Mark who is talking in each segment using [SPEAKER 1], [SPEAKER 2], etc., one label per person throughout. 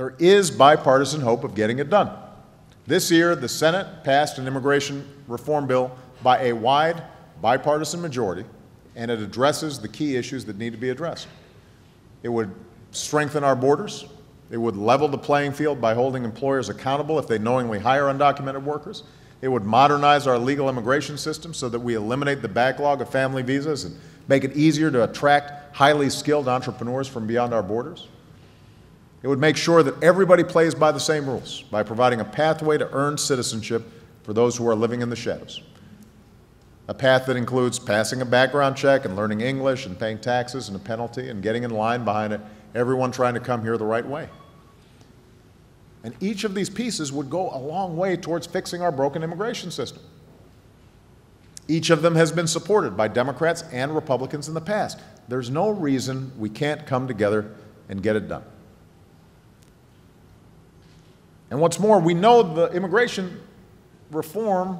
[SPEAKER 1] there is bipartisan hope of getting it done. This year, the Senate passed an immigration reform bill by a wide bipartisan majority, and it addresses the key issues that need to be addressed. It would strengthen our borders. It would level the playing field by holding employers accountable if they knowingly hire undocumented workers. It would modernize our legal immigration system so that we eliminate the backlog of family visas and make it easier to attract highly skilled entrepreneurs from beyond our borders. It would make sure that everybody plays by the same rules by providing a pathway to earn citizenship for those who are living in the shadows. A path that includes passing a background check and learning English and paying taxes and a penalty and getting in line behind it, everyone trying to come here the right way. And each of these pieces would go a long way towards fixing our broken immigration system. Each of them has been supported by Democrats and Republicans in the past. There's no reason we can't come together and get it done. And what's more, we know the immigration reform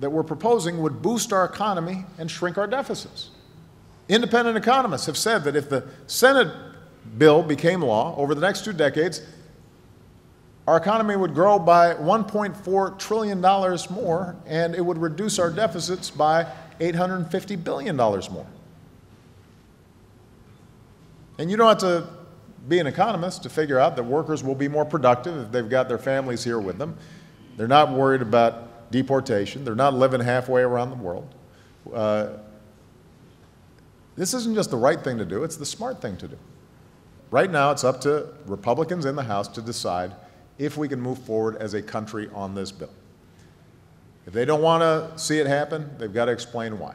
[SPEAKER 1] that we're proposing would boost our economy and shrink our deficits. Independent economists have said that if the Senate bill became law over the next two decades, our economy would grow by $1.4 trillion more, and it would reduce our deficits by $850 billion more. And you don't have to be an economist to figure out that workers will be more productive if they've got their families here with them. They're not worried about deportation. They're not living halfway around the world. Uh, this isn't just the right thing to do, it's the smart thing to do. Right now, it's up to Republicans in the House to decide if we can move forward as a country on this bill. If they don't want to see it happen, they've got to explain why.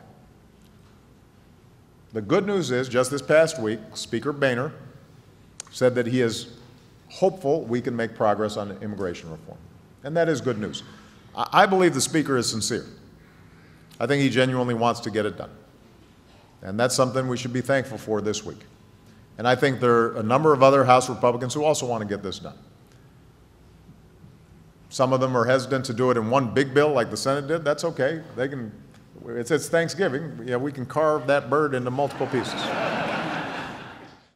[SPEAKER 1] The good news is, just this past week, Speaker Boehner said that he is hopeful we can make progress on immigration reform. And that is good news. I believe the Speaker is sincere. I think he genuinely wants to get it done. And that's something we should be thankful for this week. And I think there are a number of other House Republicans who also want to get this done. Some of them are hesitant to do it in one big bill like the Senate did. That's okay. They can, it's, it's Thanksgiving. Yeah, we can carve that bird into multiple pieces.